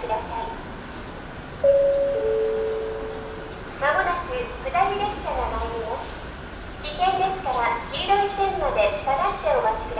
まもなく下り列車が参ります時系列車ら黄色い線まで下がってお待ちください。